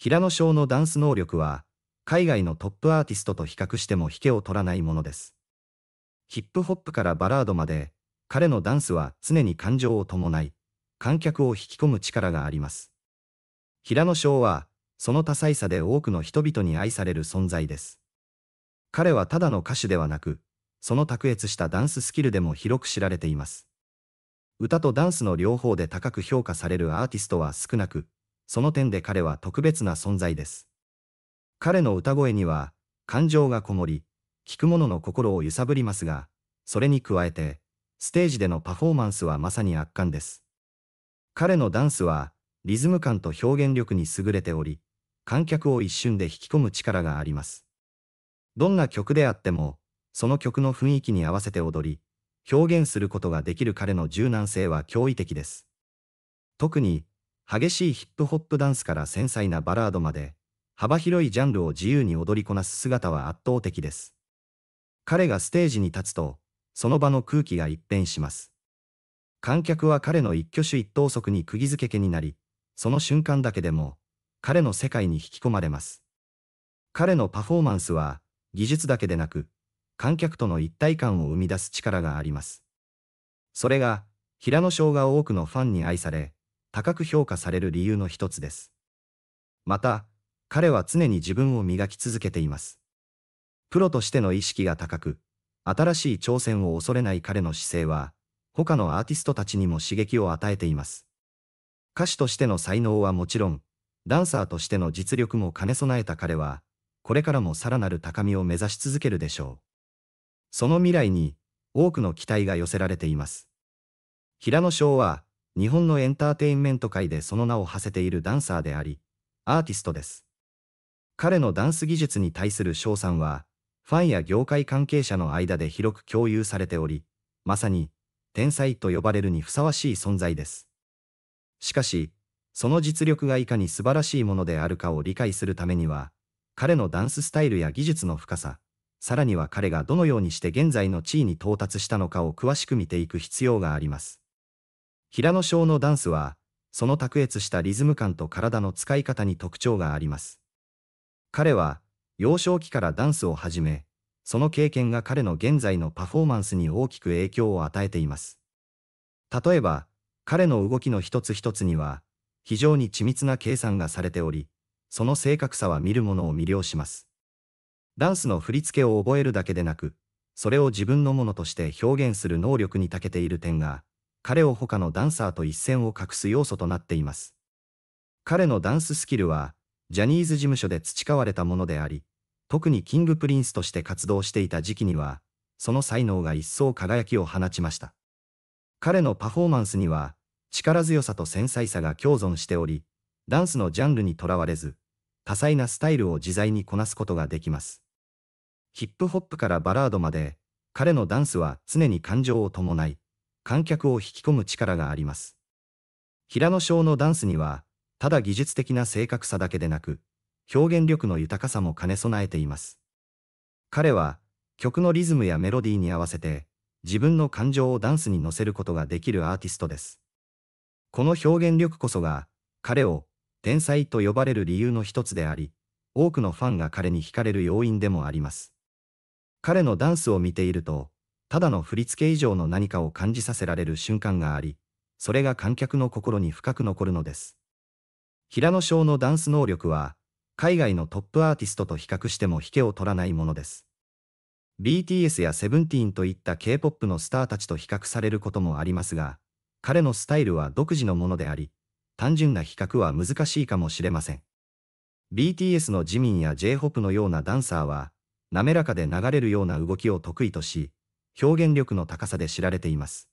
平野翔のダンス能力は、海外のトップアーティストと比較しても引けを取らないものです。ヒップホップからバラードまで、彼のダンスは常に感情を伴い、観客を引き込む力があります。平野翔は、その多彩さで多くの人々に愛される存在です。彼はただの歌手ではなく、その卓越したダンススキルでも広く知られています。歌とダンスの両方で高く評価されるアーティストは少なく、その点で彼は特別な存在です。彼の歌声には、感情がこもり、聴く者の心を揺さぶりますが、それに加えて、ステージでのパフォーマンスはまさに圧巻です。彼のダンスは、リズム感と表現力に優れており、観客を一瞬で引き込む力があります。どんな曲であっても、その曲の雰囲気に合わせて踊り、表現することができる彼の柔軟性は驚異的です。特に、激しいヒップホップダンスから繊細なバラードまで、幅広いジャンルを自由に踊りこなす姿は圧倒的です。彼がステージに立つと、その場の空気が一変します。観客は彼の一挙手一投足に釘付け家になり、その瞬間だけでも、彼の世界に引き込まれます。彼のパフォーマンスは、技術だけでなく、観客との一体感を生み出す力があります。それが、平野翔が多くのファンに愛され、高く評価される理由の一つです。また、彼は常に自分を磨き続けています。プロとしての意識が高く、新しい挑戦を恐れない彼の姿勢は、他のアーティストたちにも刺激を与えています。歌手としての才能はもちろん、ダンサーとしての実力も兼ね備えた彼は、これからもさらなる高みを目指し続けるでしょう。その未来に多くの期待が寄せられています。平野翔は日本のエンターテインメント界でその名を馳せているダンサーであり、アーティストです。彼のダンス技術に対する賞賛は、ファンや業界関係者の間で広く共有されており、まさに天才と呼ばれるにふさわしい存在です。しかし、その実力がいかに素晴らしいものであるかを理解するためには、彼のダンススタイルや技術の深さ、さらには彼がどのようにして現在の地位に到達したのかを詳しく見ていく必要があります。平野翔のダンスは、その卓越したリズム感と体の使い方に特徴があります。彼は、幼少期からダンスを始め、その経験が彼の現在のパフォーマンスに大きく影響を与えています。例えば、彼の動きの一つ一つには、非常に緻密な計算がされており、その正確さは見る者を魅了します。ダンスの振り付けを覚えるだけでなく、それを自分のものとして表現する能力に長けている点が、彼を他のダンサーと一線を画す要素となっています。彼のダンススキルは、ジャニーズ事務所で培われたものであり、特にキングプリンスとして活動していた時期には、その才能が一層輝きを放ちました。彼のパフォーマンスには、力強さと繊細さが共存しており、ダンスのジャンルにとらわれず、多彩なスタイルを自在にこなすことができます。ヒップホップからバラードまで、彼のダンスは常に感情を伴い、観客を引き込む力があります。平野翔のダンスには、ただ技術的な正確さだけでなく、表現力の豊かさも兼ね備えています。彼は、曲のリズムやメロディーに合わせて、自分の感情をダンスに乗せることができるアーティストです。この表現力こそが、彼を天才と呼ばれる理由の一つであり、多くのファンが彼に惹かれる要因でもあります。彼のダンスを見ていると、ただの振り付け以上の何かを感じさせられる瞬間があり、それが観客の心に深く残るのです。平野翔のダンス能力は、海外のトップアーティストと比較しても引けを取らないものです。BTS やセブンティーンといった K-POP のスターたちと比較されることもありますが、彼のスタイルは独自のものであり、単純な比較は難しいかもしれません。BTS のジミンや J-HOP のようなダンサーは、滑らかで流れるような動きを得意とし、表現力の高さで知られています。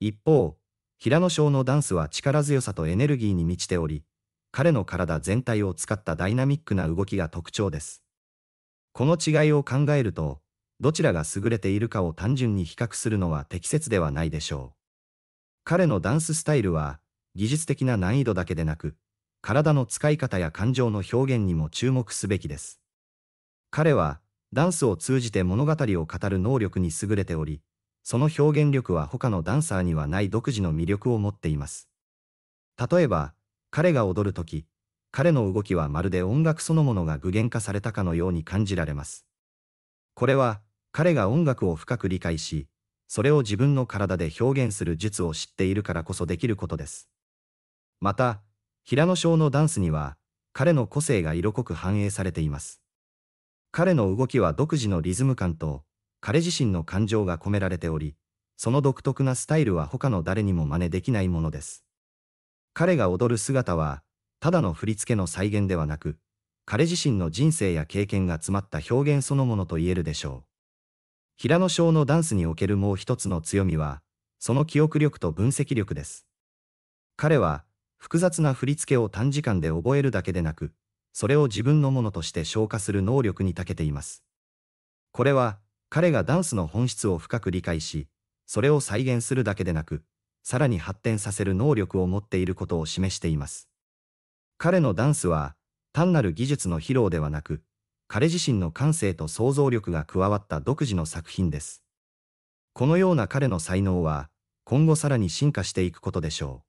一方、平野翔のダンスは力強さとエネルギーに満ちており、彼の体全体を使ったダイナミックな動きが特徴です。この違いを考えると、どちらが優れているかを単純に比較するのは適切ではないでしょう。彼のダンススタイルは、技術的な難易度だけでなく、体の使い方や感情の表現にも注目すべきです。彼は、ダンスを通じて物語を語る能力に優れており、その表現力は他のダンサーにはない独自の魅力を持っています。例えば、彼が踊るとき、彼の動きはまるで音楽そのものが具現化されたかのように感じられます。これは、彼が音楽を深く理解し、それを自分の体で表現する術を知っているからこそできることです。また、平野翔のダンスには、彼の個性が色濃く反映されています。彼の動きは独自のリズム感と、彼自身の感情が込められており、その独特なスタイルは他の誰にも真似できないものです。彼が踊る姿は、ただの振り付けの再現ではなく、彼自身の人生や経験が詰まった表現そのものと言えるでしょう。平野翔のダンスにおけるもう一つの強みは、その記憶力と分析力です。彼は、複雑な振り付けを短時間で覚えるだけでなく、それを自分のものとして消化する能力に長けています。これは、彼がダンスの本質を深く理解し、それを再現するだけでなく、さらに発展させる能力を持っていることを示しています。彼のダンスは、単なる技術の披露ではなく、彼自身の感性と想像力が加わった独自の作品です。このような彼の才能は、今後さらに進化していくことでしょう。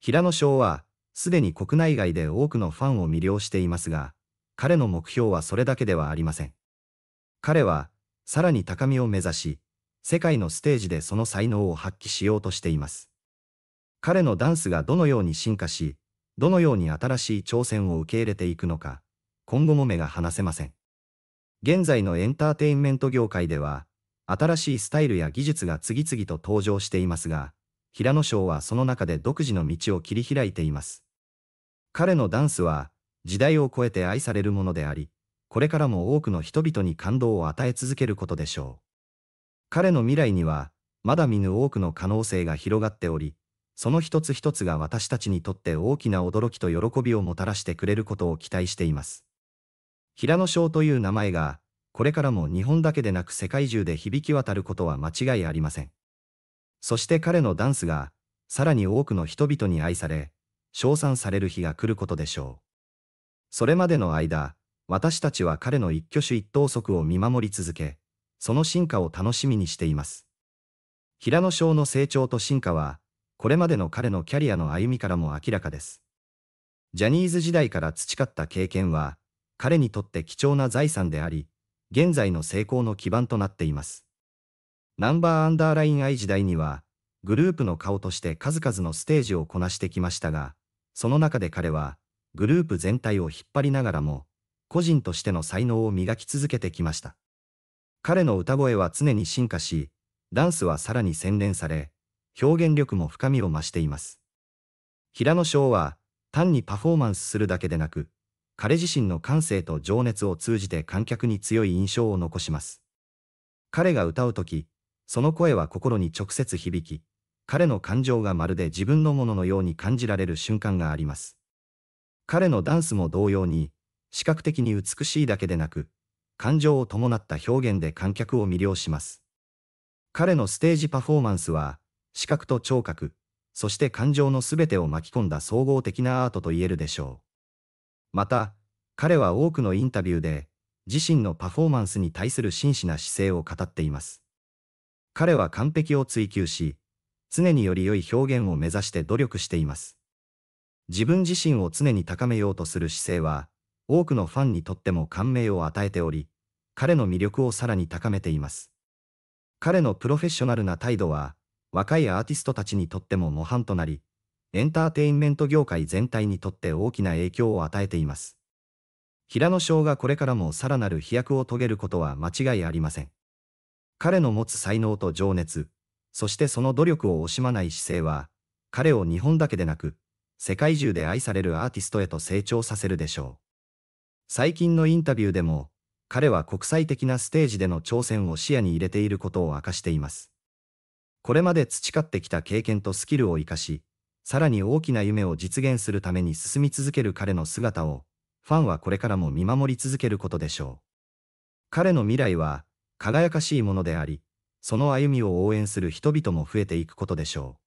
平野翔は、すでに国内外で多くのファンを魅了していますが、彼の目標はそれだけではありません。彼は、さらに高みを目指し、世界のステージでその才能を発揮しようとしています。彼のダンスがどのように進化し、どのように新しい挑戦を受け入れていくのか、今後も目が離せません。現在のエンターテインメント業界では、新しいスタイルや技術が次々と登場していますが、平野翔はその中で独自の道を切り開いています。彼のダンスは、時代を超えて愛されるものであり、これからも多くの人々に感動を与え続けることでしょう。彼の未来には、まだ見ぬ多くの可能性が広がっており、その一つ一つが私たちにとって大きな驚きと喜びをもたらしてくれることを期待しています。平野翔という名前が、これからも日本だけでなく世界中で響き渡ることは間違いありません。そして彼のダンスが、さらに多くの人々に愛され、称賛される日が来ることでしょう。それまでの間、私たちは彼の一挙手一投足を見守り続け、その進化を楽しみにしています。平野翔の成長と進化は、これまでの彼のキャリアの歩みからも明らかです。ジャニーズ時代から培った経験は、彼にとって貴重な財産であり、現在の成功の基盤となっています。ナンバーアンダーライン I 時代には、グループの顔として数々のステージをこなしてきましたが、その中で彼は、グループ全体を引っ張りながらも、個人としての才能を磨き続けてきました。彼の歌声は常に進化し、ダンスはさらに洗練され、表現力も深みを増しています。平野翔は、単にパフォーマンスするだけでなく、彼自身の感性と情熱を通じて観客に強い印象を残します。彼が歌うとき、その声は心に直接響き、彼の感情がまるで自分のもののように感じられる瞬間があります。彼のダンスも同様に、視覚的に美しいだけでなく、感情を伴った表現で観客を魅了します。彼のステージパフォーマンスは、視覚と聴覚、そして感情のすべてを巻き込んだ総合的なアートと言えるでしょう。また、彼は多くのインタビューで、自身のパフォーマンスに対する真摯な姿勢を語っています。彼は完璧を追求し、常により良い表現を目指して努力しています。自分自身を常に高めようとする姿勢は、多くのファンにとっても感銘を与えており、彼の魅力をさらに高めています。彼のプロフェッショナルな態度は、若いアーティストたちにとっても模範となり、エンターテインメント業界全体にとって大きな影響を与えています。平野翔がこれからもさらなる飛躍を遂げることは間違いありません。彼の持つ才能と情熱、そしてその努力を惜しまない姿勢は、彼を日本だけでなく、世界中で愛されるアーティストへと成長させるでしょう。最近のインタビューでも、彼は国際的なステージでの挑戦を視野に入れていることを明かしています。これまで培ってきた経験とスキルを活かし、さらに大きな夢を実現するために進み続ける彼の姿を、ファンはこれからも見守り続けることでしょう。彼の未来は、輝かしいものであり、その歩みを応援する人々も増えていくことでしょう。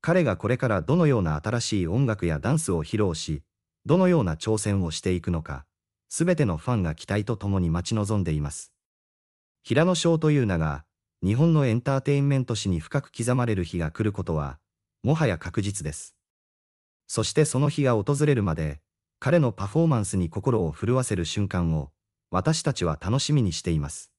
彼がこれからどのような新しい音楽やダンスを披露し、どのような挑戦をしていくのか、すべてのファンが期待とともに待ち望んでいます。平野翔という名が、日本のエンターテインメント史に深く刻まれる日が来ることは、もはや確実です。そしてその日が訪れるまで、彼のパフォーマンスに心を震わせる瞬間を、私たちは楽しみにしています。